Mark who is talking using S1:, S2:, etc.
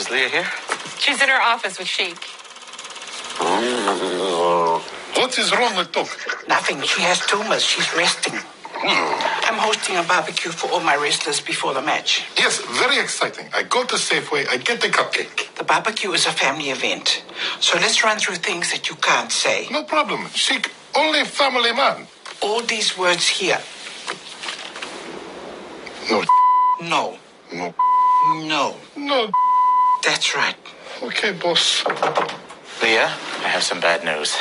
S1: Is Lia here?
S2: She's in her office with Sheik. Hmm.
S3: What is wrong with Doc?
S4: Nothing. She has tumors. She's resting. Hmm. I'm hosting a barbecue for all my wrestlers before the match.
S3: Yes, very exciting. I go to Safeway, I get the cupcake.
S4: The barbecue is a family event. So let's run through things that you can't say.
S3: No problem. Sheik, only family man.
S4: All these words here.
S3: No,
S4: No.
S3: no,
S4: No.
S3: no.
S4: That's right.
S3: Okay, boss.
S1: Lia, I have some bad news.